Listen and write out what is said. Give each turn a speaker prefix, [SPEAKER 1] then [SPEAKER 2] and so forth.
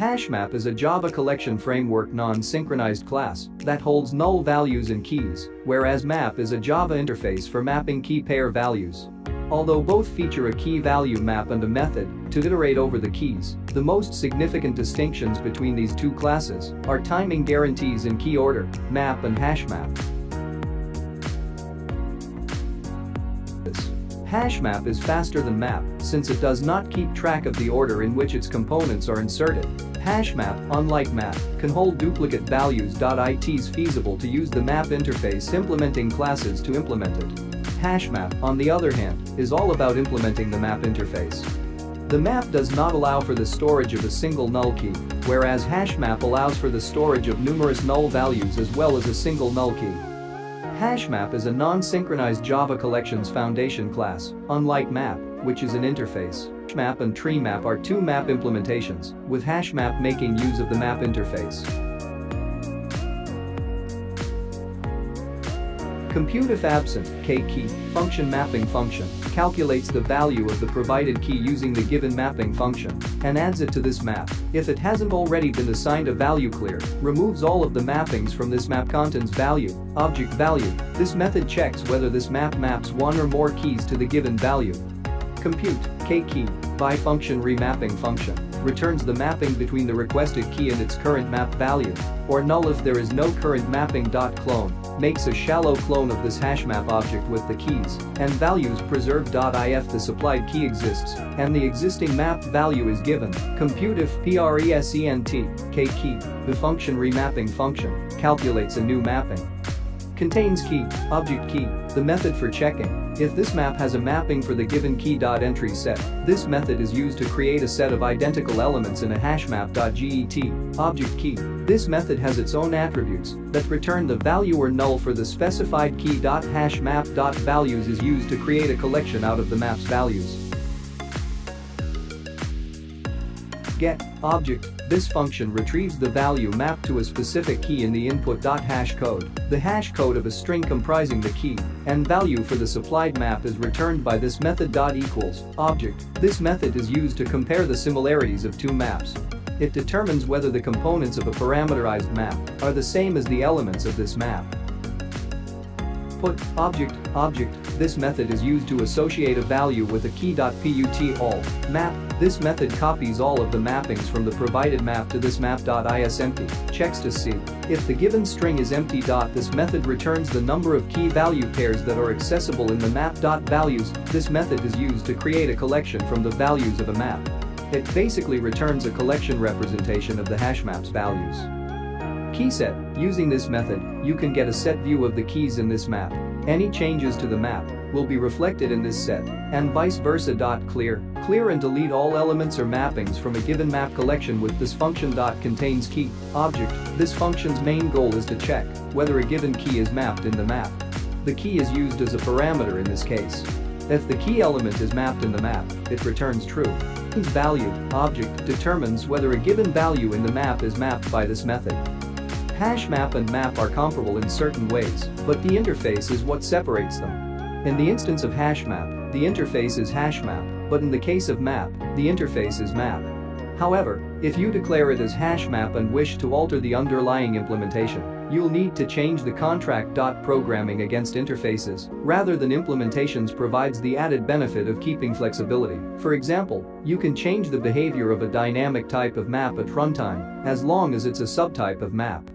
[SPEAKER 1] HashMap is a Java collection framework non-synchronized class that holds null values and keys, whereas map is a Java interface for mapping key pair values. Although both feature a key value map and a method to iterate over the keys, the most significant distinctions between these two classes are timing guarantees in key order, map and hashmap. HashMap is faster than map since it does not keep track of the order in which its components are inserted. HashMap, unlike map, can hold duplicate values. It is feasible to use the map interface implementing classes to implement it. HashMap, on the other hand, is all about implementing the map interface. The map does not allow for the storage of a single null key, whereas HashMap allows for the storage of numerous null values as well as a single null key. HashMap is a non-synchronized Java Collections Foundation class, unlike map, which is an interface. HashMap and TreeMap are two map implementations, with HashMap making use of the map interface. Compute if absent, k-key, function mapping function, calculates the value of the provided key using the given mapping function and adds it to this map. If it hasn't already been assigned a value clear, removes all of the mappings from this map contains value, object value. This method checks whether this map maps one or more keys to the given value. Compute, k-key, by function remapping function, returns the mapping between the requested key and its current map value, or null if there is no current mapping. Clone, makes a shallow clone of this hashmap object with the keys and values preserved. If the supplied key exists and the existing map value is given, compute if present k key, the function remapping function, calculates a new mapping. Contains key, object key, the method for checking. If this map has a mapping for the given key. Entry set, this method is used to create a set of identical elements in a hashmap.get object key. This method has its own attributes that return the value or null for the specified key. Hashmap.values is used to create a collection out of the map's values. get object, this function retrieves the value mapped to a specific key in the input. Hash code. The hash code of a string comprising the key and value for the supplied map is returned by this method. Equals object. This method is used to compare the similarities of two maps. It determines whether the components of a parameterized map are the same as the elements of this map. Put object object this method is used to associate a value with a key. Put all map this method copies all of the mappings from the provided map to this map.is empty, checks to see if the given string is empty. Dot this method returns the number of key value pairs that are accessible in the map.values. This method is used to create a collection from the values of a map. It basically returns a collection representation of the hash map's values. Key set, using this method, you can get a set view of the keys in this map. Any changes to the map will be reflected in this set, and vice versa. Clear, clear and delete all elements or mappings from a given map collection with this function. Contains key, object, this function's main goal is to check whether a given key is mapped in the map. The key is used as a parameter in this case. If the key element is mapped in the map, it returns true. Its value, object, determines whether a given value in the map is mapped by this method. HashMap and map are comparable in certain ways, but the interface is what separates them. In the instance of HashMap, the interface is HashMap, but in the case of map, the interface is map. However, if you declare it as HashMap and wish to alter the underlying implementation, you'll need to change the contract. Programming against interfaces rather than implementations provides the added benefit of keeping flexibility. For example, you can change the behavior of a dynamic type of map at runtime as long as it's a subtype of map.